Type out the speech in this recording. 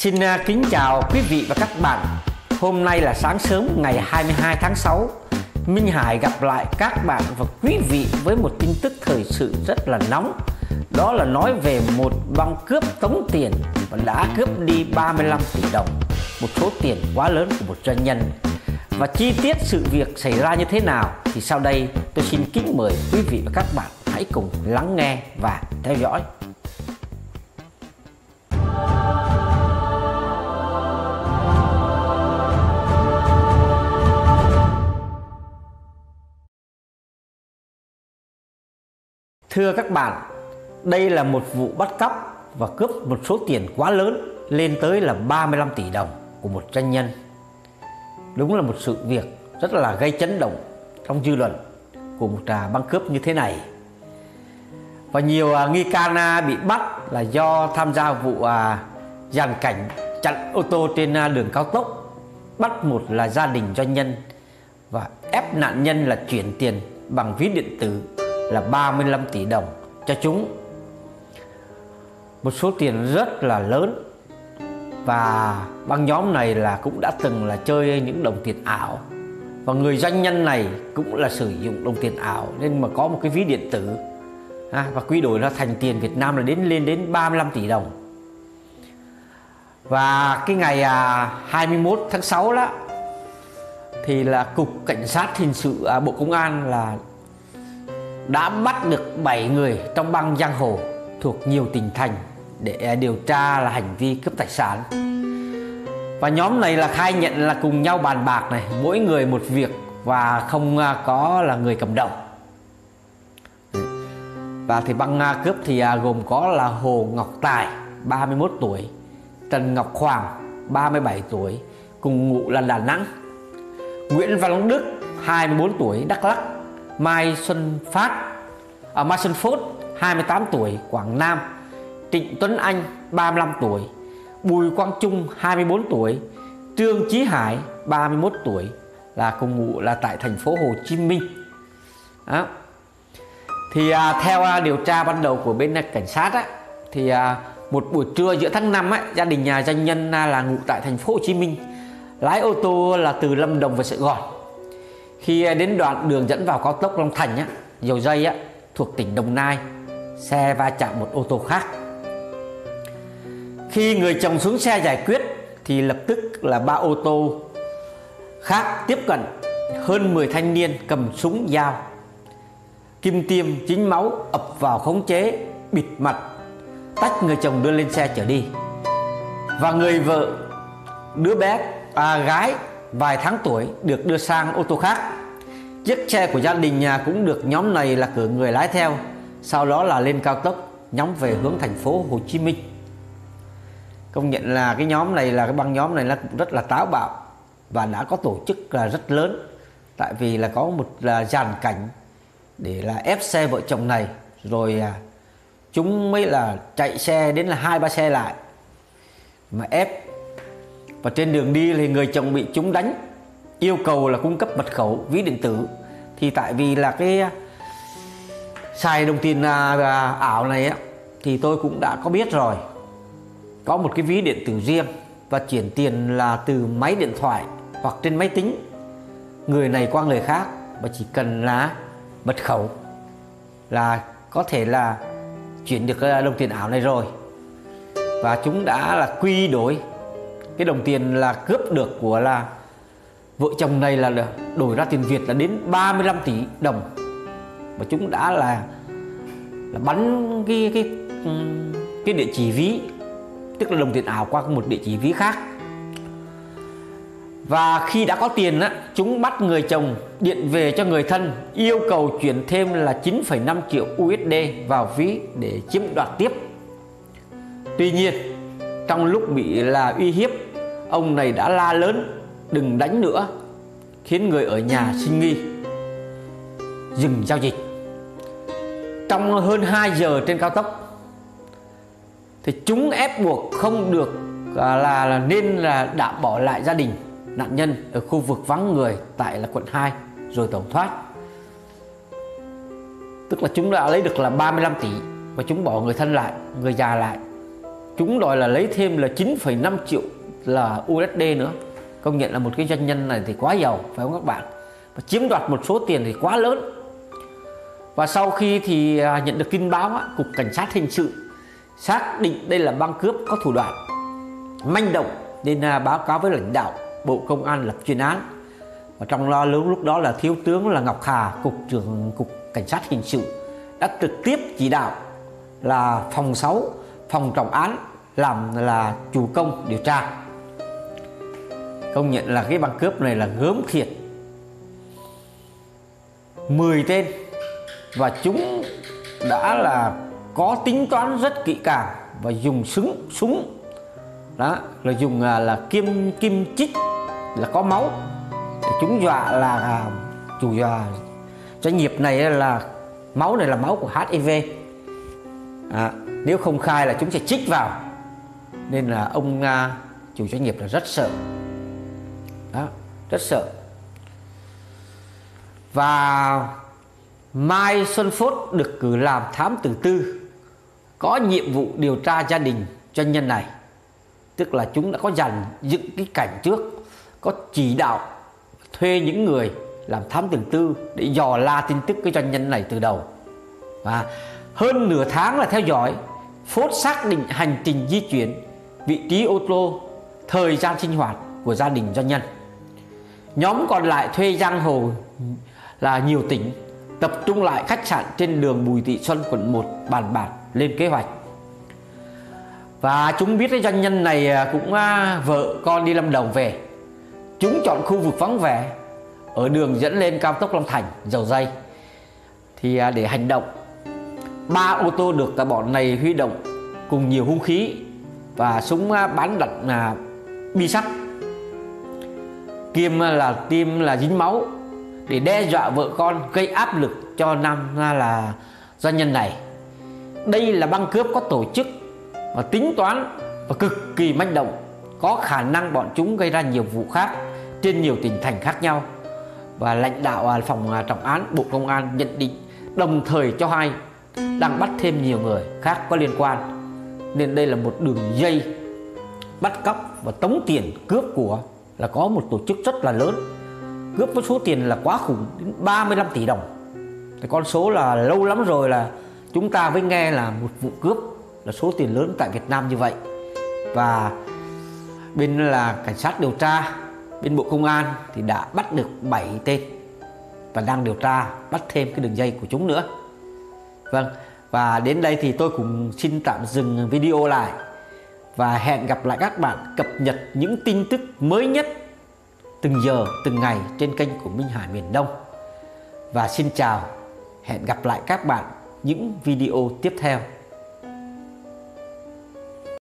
Xin à, kính chào quý vị và các bạn. Hôm nay là sáng sớm ngày 22 tháng 6. Minh Hải gặp lại các bạn và quý vị với một tin tức thời sự rất là nóng. Đó là nói về một băng cướp tống tiền và đã cướp đi 35 tỷ đồng, một số tiền quá lớn của một doanh nhân. Và chi tiết sự việc xảy ra như thế nào thì sau đây tôi xin kính mời quý vị và các bạn hãy cùng lắng nghe và theo dõi. Thưa các bạn, đây là một vụ bắt cóc và cướp một số tiền quá lớn lên tới là 35 tỷ đồng của một doanh nhân. Đúng là một sự việc rất là gây chấn động trong dư luận của một trà băng cướp như thế này. Và nhiều à, nghi can à, bị bắt là do tham gia vụ à, dàn cảnh chặn ô tô trên đường cao tốc, bắt một là gia đình doanh nhân và ép nạn nhân là chuyển tiền bằng ví điện tử là 35 tỷ đồng cho chúng. Một số tiền rất là lớn và băng nhóm này là cũng đã từng là chơi những đồng tiền ảo. Và người doanh nhân này cũng là sử dụng đồng tiền ảo nên mà có một cái ví điện tử. À, và quy đổi nó thành tiền Việt Nam là đến lên đến 35 tỷ đồng. Và cái ngày à, 21 tháng 6 đó thì là cục cảnh sát hình sự à, bộ công an là đã bắt được 7 người trong băng giang hồ thuộc nhiều tỉnh thành để à, điều tra là hành vi cướp tài sản. Và nhóm này là khai nhận là cùng nhau bàn bạc này, mỗi người một việc và không à, có là người cầm đầu. Và thì băng à, cướp thì gồm có là Hồ Ngọc Tài 31 tuổi, Trần Ngọc Hoàng 37 tuổi, cùng ngụ là Đà Nẵng. Nguyễn Văn Đức 24 tuổi, Đắk Lắk Mai Xuân Phát à, Mai Xuân Phốt 28 tuổi Quảng Nam. Trịnh Tuấn Anh 35 tuổi. Bùi Quang Trung 24 tuổi. Trương Chí Hải 31 tuổi. Là cùng ngụ là tại thành phố Hồ Chí Minh. Đó. thì à, theo à, điều tra ban đầu của bên à, cảnh sát á, thì à, một buổi trưa giữa tháng 5 á, gia đình nhà doanh nhân à, là ngụ tại thành phố Hồ Chí Minh. Lái ô tô là từ Lâm Đồng về Sài Gòn khi à, đến đoạn đường dẫn vào cao tốc Long Thành á, dầu dây á, thuộc tỉnh Đồng Nai, xe va chạm một ô tô khác. Khi người chồng xuống xe giải quyết thì lập tức là ba ô tô khác tiếp cận hơn 10 thanh niên cầm súng dao kim tiêm chính máu ập vào khống chế bịt mặt tách người chồng đưa lên xe chở đi và người vợ đứa bé à, gái vài tháng tuổi được đưa sang ô tô khác. Chiếc xe của gia đình nhà cũng được nhóm này là cử người lái theo sau đó là lên cao tốc nhóm về hướng thành phố Hồ Chí Minh. Công nhận là cái nhóm này là cái băng nhóm này là cũng rất là táo bạo và đã có tổ chức là rất lớn. Tại vì là có một là dàn cảnh để là ép xe vợ chồng này rồi à, chúng mới là chạy xe đến là hai ba xe lại mà ép và trên đường đi thì người chồng bị chúng đánh yêu cầu là cung cấp mật khẩu ví điện tử. Thì tại vì là cái xài đồng tiền à, à, ảo này á thì tôi cũng đã có biết rồi. Có một cái ví điện tử riêng và chuyển tiền là từ máy điện thoại hoặc trên máy tính. Người này qua người khác và chỉ cần là mật khẩu là có thể là chuyển được à, đồng tiền ảo này rồi. Và chúng đã là quy đổi cái đồng tiền là cướp được của là vợ chồng này là đổi ra tiền Việt là đến 35 tỷ đồng và chúng đã là là bắn cái cái cái địa chỉ ví tức là đồng tiền ảo qua một địa chỉ ví khác và khi đã có tiền á, chúng bắt người chồng điện về cho người thân yêu cầu chuyển thêm là 9,5 triệu USD vào ví để chiếm đoạt tiếp. Tuy nhiên, trong lúc bị là uy hiếp, ông này đã la lớn đừng đánh nữa khiến người ở nhà sinh nghi. Dừng giao dịch. Trong hơn 2 giờ trên cao tốc thì chúng ép buộc không được à, là, là nên là đã bỏ lại gia đình nạn nhân ở khu vực vắng người tại là quận 2 rồi tẩu thoát. Tức là chúng đã lấy được là 35 tỷ và chúng bỏ người thân lại người già lại chúng đòi là lấy thêm là 9,5 triệu là USD nữa. Công nhận là một cái doanh nhân này thì quá giàu phải không các bạn? Và chiếm đoạt một số tiền thì quá lớn. Và sau khi thì à, nhận được tin báo cục cảnh sát hình sự xác định đây là băng cướp có thủ đoạn manh động nên à, báo cáo với lãnh đạo bộ công an lập chuyên án. Và trong lo lúc lúc đó là thiếu tướng là ngọc hà cục trưởng cục cảnh sát hình sự đã trực tiếp chỉ đạo là phòng 6 phòng trọng án làm là chủ công điều tra. Công nhận là cái băng cướp này là gớm thiệt 10 tên và chúng đã là có tính toán rất kỹ càng và dùng súng súng. Đó là dùng là, là kim kim chích là có máu. Để chúng dọa là à, chủ dọa doanh nghiệp này là máu này là máu của HIV à, nếu không khai là chúng sẽ chích vào nên là ông à, chủ doanh nghiệp là rất sợ. Đó, rất sợ. Và Mai Xuân Phốt được cử làm thám tử tư, có nhiệm vụ điều tra gia đình doanh nhân này. Tức là chúng đã có dàn dựng cái cảnh trước, có chỉ đạo thuê những người làm thám tử tư để dò la tin tức cái doanh nhân này từ đầu. Và hơn nửa tháng là theo dõi. Phốt xác định hành trình di chuyển, vị trí ô tô, thời gian sinh hoạt của gia đình doanh nhân. Nhóm còn lại thuê giang hồ là nhiều tỉnh, tập trung lại khách sạn trên đường Bùi Thị Xuân, quận 1 bàn bạc lên kế hoạch. Và chúng biết cái doanh nhân này à, cũng à, vợ con đi Lâm Đồng về. Chúng chọn khu vực vắng vẻ, ở đường dẫn lên cao tốc Long Thành, dầu dây. Thì à, để hành động ba ô tô được cả bọn này huy động cùng nhiều hung khí và súng à, bắn đạn là bi sắt. Kim à, là tim là dính máu để đe dọa vợ con, gây áp lực cho nam à, là doanh nhân này. Đây là băng cướp có tổ chức và tính toán và cực kỳ manh động, có khả năng bọn chúng gây ra nhiều vụ khác trên nhiều tỉnh thành khác nhau. Và lãnh đạo phòng trọng án, bộ công an nhận định đồng thời cho hay đang bắt thêm nhiều người khác có liên quan. Nên đây là một đường dây bắt cóc và tống tiền cướp của là có một tổ chức rất là lớn. Cướp với số tiền là quá khủng đến 35 tỷ đồng. Thì con số là lâu lắm rồi là chúng ta mới nghe là một vụ cướp là số tiền lớn tại Việt Nam như vậy. Và bên là cảnh sát điều tra, bên Bộ Công an thì đã bắt được 7 tên và đang điều tra bắt thêm cái đường dây của chúng nữa vâng và đến đây thì tôi cũng xin tạm dừng video lại. Và hẹn gặp lại các bạn cập nhật những tin tức mới nhất từng giờ, từng ngày trên kênh của Minh Hải miền Đông. Và xin chào, hẹn gặp lại các bạn những video tiếp theo.